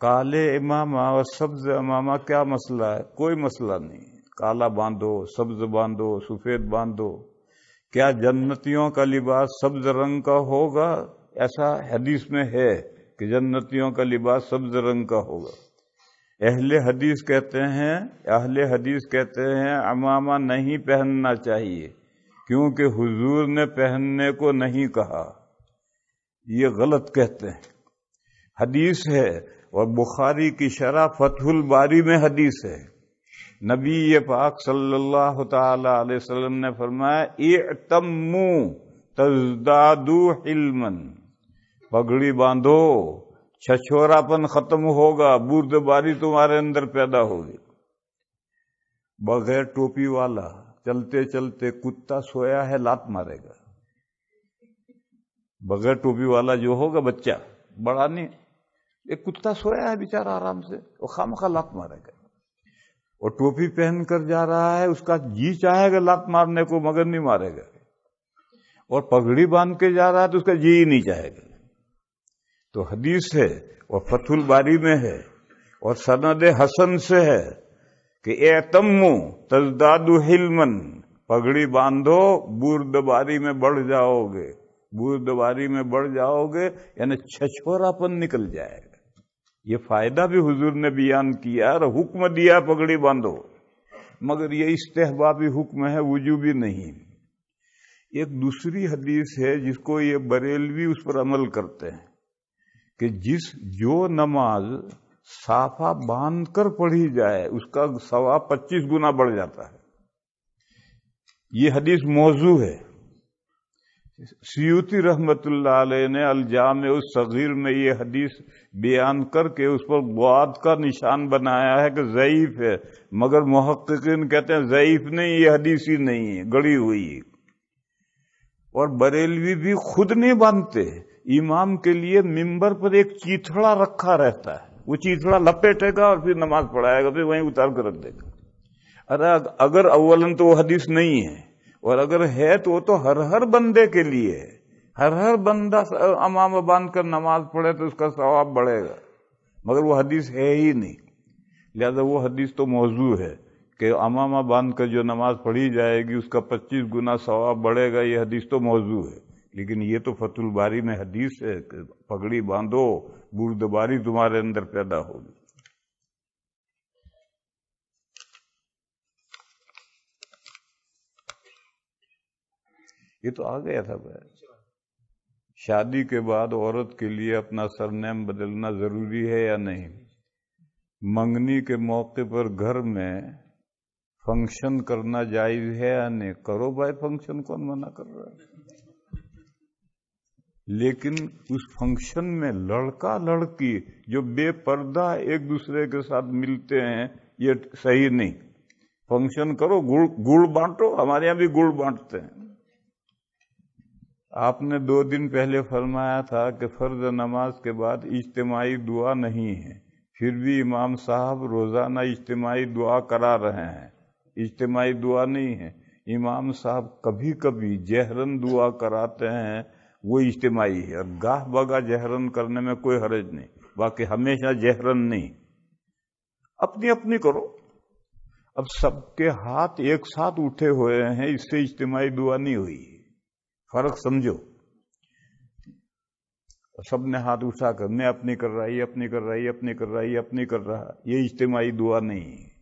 काले इमामा और सब्ज इमामा क्या मसला है? कोई मसला नहीं। काला बांधो, सब्ज बांधो, सफ़ेद बांधो। क्या जन्नतियों का लिबास सब्ज रंग का होगा? ऐसा हदीस में है कि जन्नतियों का लिबास सब्ज रंग का होगा। अहले हदीस कहते हैं, अहले हदीस कहते हैं, अमामा नहीं पहनना चाहिए, क्योंकि हुजूर ने पहनने को नहीं कहा। ये गलत कहते हैं। हदीस है और बुखारी की शरा फतहुल बारी में हदीस है। नबी पाक सल्लल्लाहु अलैहि वसल्लम ने फरमाया हिलमन। पगड़ी बांधो, छछोरापन खत्म होगा, बुर्दबारी तुम्हारे अंदर पैदा होगी। बगैर टोपी वाला चलते चलते कुत्ता सोया है, लात मारेगा। बगैर टोपी वाला जो होगा, बच्चा, बड़ा नहीं। एक कुत्ता सोया है बेचारा आराम से। वो खाम खा लात मारेगा। और टोपी पहन कर जा रहा है, उसका जी चाहेगा लात मारने को, मगर नहीं मारेगा। और पगड़ी बाँध के जा रहा है तो उसका जी ही नहीं चाहेगा। तो हदीस है, और फथुल बारी में है, और सनद हसन से है, कि ए तमु तजदादु हिलमन, पगड़ी बांधो बुर्दबारी में बढ़ जाओगे। बुर्दबारी में बढ़ जाओगे, यानी छछोरापन निकल जाएगा। ये फ़ायदा भी हुजूर ने बयान किया, और हुक्म दिया, पगड़ी बांधो। मगर ये इस्तेहबाबी हुक्म है वजूबी नहीं। एक दूसरी हदीस है, जिसको ये बरेलवी उस पर अमल करते हैं, कि जिस जो नमाज़ साफा बाँध कर पढ़ी जाए, उसका सवा पच्चीस गुना बढ़ जाता है। ये हदीस मौजू है। सियूती रहमतुल्लाह ने अलजाम उस सगीर में ये हदीस बयान करके उस पर बुआद का निशान बनाया है कि ज़यीफ है। मगर महक्कीन कहते हैं, ज़यीफ नहीं, ये हदीस ही नहीं है गड़ी हुई और बरेलवी भी खुद नहीं बांधते इमाम के लिए मिंबर पर एक चीथड़ा रखा रहता है। वो चीथड़ा लपेटेगा और फिर नमाज़ पढ़ाएगा, फिर वहीं उतार कर रख देगा। अरे अगर अव्वलन तो वो हदीस नहीं है। और अगर है तो वो तो हर हर बंदे के लिए है। हर हर बंदा अमाम बाँध कर नमाज़ पढ़े तो उसका सवाब बढ़ेगा। मगर वो हदीस है ही नहीं। लिहाजा वो हदीस तो मौजू है कि अमामा बाँध कर जो नमाज़ पढ़ी जाएगी, उसका 25 गुना सवाब बढ़ेगा, ये हदीस तो मौजू है। लेकिन ये तो फतुल बारी में हदीस है पगड़ी बांधो बुर्दबारी तुम्हारे अंदर पैदा होगी। ये तो आ गया था भाई शादी के बाद औरत के लिए अपना सरनेम बदलना ज़रूरी है या नहीं? मंगनी के मौके पर घर में फ़ंक्शन करना जायज़ है या नहीं? करो भाई फ़ंक्शन, कौन मना कर रहा है? लेकिन उस फ़ंक्शन में लड़का लड़की जो बेपर्दा एक दूसरे के साथ मिलते हैं, ये सही नहीं। फ़ंक्शन करो, गुड़ गुड़ बांटो। हमारे यहाँ भी गुड़ बांटते हैं। आपने दो दिन पहले फरमाया था कि फ़र्ज़ नमाज़ के बाद इज्तमाही दुआ नहीं है। फिर भी इमाम साहब रोज़ाना इज्तमाही दुआ करा रहे हैं। इज्तमाही दुआ नहीं है। इमाम साहब कभी कभी जहरन दुआ कराते हैं, वो इज्तमाही है। और गाह बगा जहरन करने में कोई हरज नहीं। बाकी हमेशा जहरन नहीं। अपनी अपनी करो। अब सबके हाथ एक साथ उठे हुए हैं, इससे इज्तमाही दुआ नहीं हुई। फ़र्क समझो। सबने हाथ उठा कर मैं अपनी कर रहा ये अपनी कर रहा ये अपनी कर रहा ये अपनी कर रहा ये इज्तमाही दुआ नहीं है।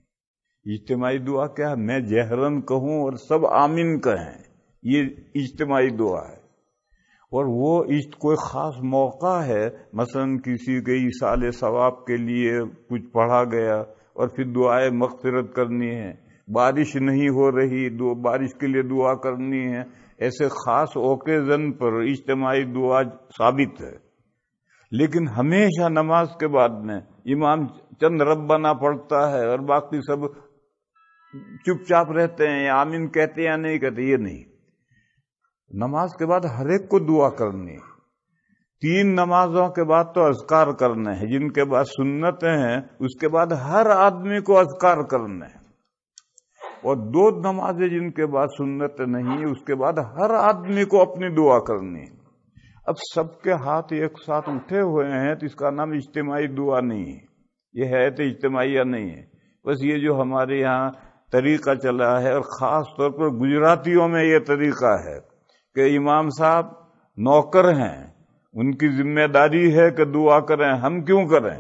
इज्तमाही दुआ क्या है? मैं जहरन कहूँ और सब आमिन कहें। ये इज्तमाही दुआ है। और वो कोई ख़ास मौका है? मसलन किसी के इसाल सवाब के लिए कुछ पढ़ा गया और फिर दुआएँ मगफरत करनी है। बारिश नहीं हो रही, दो बारिश के लिए दुआ करनी है। ऐसे ख़ास ओकेजन पर इज्तमाही दुआ साबित है। लेकिन हमेशा नमाज़ के बाद में इमाम चंद रब्बाना पढ़ता है और बाकी सब चुपचाप रहते हैं आमीन कहते हैं या नहीं कहते, ये नहीं। नमाज़ के बाद हर एक को दुआ करनी तीन नमाजों के बाद तो अजकार करने हैं, जिनके बाद सुन्नतें हैं, उसके बाद हर आदमी को अजकार करने हैं। और दो नमाजें जिनके बाद सुन्नत नहीं, उसके बाद हर आदमी को अपनी दुआ करनी अब सबके हाथ एक साथ उठे हुए हैं तो इसका नाम इज्तमाही दुआ नहीं है। ये है तो इज्तमाही नहीं है? बस ये जो हमारे यहाँ तरीका चला है और ख़ास तौर पर गुजरातियों में ये तरीका है कि इमाम साहब नौकर हैं, उनकी ज़िम्मेदारी है कि दुआ करें, हम क्यों करें?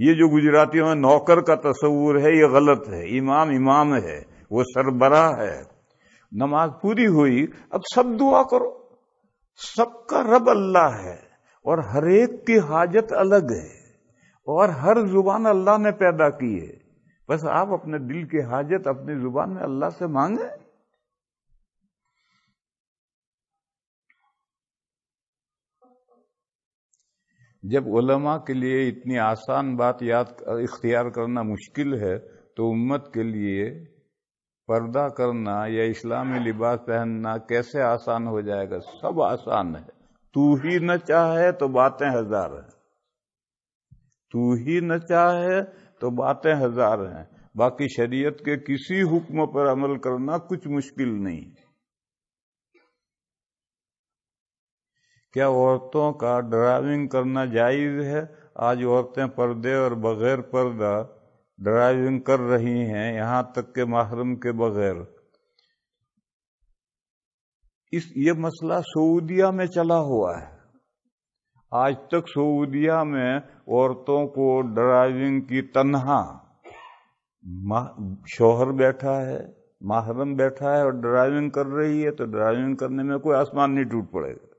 ये जो गुजरातियों में नौकर का तस्वूर है, ये गलत है। इमाम इमाम है, वो सरबरा है। नमाज़ पूरी हुई, अब सब दुआ करो। सबका रब अल्लाह है, और हर एक की हाजत अलग है, और हर ज़ुबान अल्लाह ने पैदा की है। बस आप अपने दिल की हाजत अपनी ज़ुबान में अल्लाह से मांगे। जब उलमा के लिए इतनी आसान बात याद इख्तियार करना मुश्किल है तो उम्मत के लिए पर्दा करना या इस्लामी लिबास पहनना कैसे आसान हो जाएगा? सब आसान है। तू ही न चाहे तो बातें हज़ार हैं। तू ही न चाहे तो बातें हज़ार हैं। बाकी शरीयत के किसी हुक्म पर अमल करना कुछ मुश्किल नहीं। क्या औरतों का ड्राइविंग करना जायज़ है? आज औरतें पर्दे और बगैर पर्दा ड्राइविंग कर रही हैं, यहाँ तक के महरम के बगैर। इस, ये मसला सऊदिया में चला हुआ है। आज तक सऊदिया में औरतों को ड्राइविंग की तनहा शोहर बैठा है, माहरम बैठा है और ड्राइविंग कर रही है तो ड्राइविंग करने में कोई आसमान नहीं टूट पड़ेगा।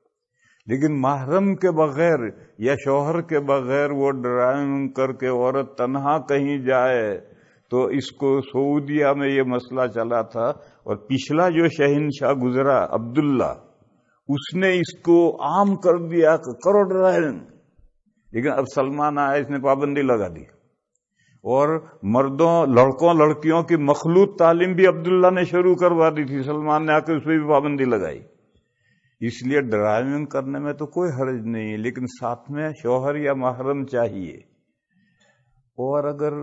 लेकिन महरम के बगैर या शोहर के बगैर वो ड्राइविंग करके औरत तनहा कहीं जाए तो इसको सऊदिया में ये मसला चला था। और पिछला जो शहनशाह गुजरा, अब्दुल्ला, उसने इसको आम कर दिया करो ड्राइविंग लेकिन अब सलमान आया, इसने पाबंदी लगा दी। और मर्दों, लड़कों, लड़कियों की मखलूत तालीम भी अब्दुल्ला ने शुरू करवा दी थी। सलमान ने आकर उस पर भी पाबंदी लगाई। इसलिए ड्राइविंग करने में तो कोई हर्ज नहीं है, लेकिन साथ में शोहर या महरम चाहिए। और अगर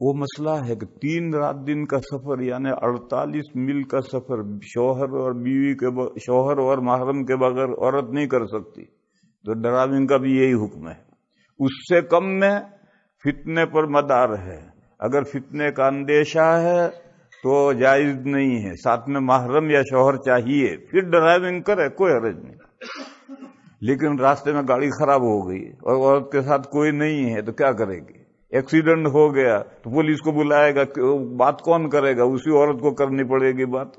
वो मसला है कि तीन रात दिन का सफ़र, यानी 48 मील का सफ़र शोहर और बीवी के शोहर और महरम के बगैर औरत नहीं कर सकती तो ड्राइविंग का भी यही हुक्म है। उससे कम में फितने पर मदार है। अगर फितने का अंदेशा है तो जायज़ नहीं है। साथ में महरम या शोहर चाहिए। फिर ड्राइविंग करे, कोई हरज नहीं। लेकिन रास्ते में गाड़ी खराब हो गई और औरत के साथ कोई नहीं है तो क्या करेगी? एक्सीडेंट हो गया तो पुलिस को बुलाएगा बात कौन करेगा? उसी औरत को करनी पड़ेगी बात।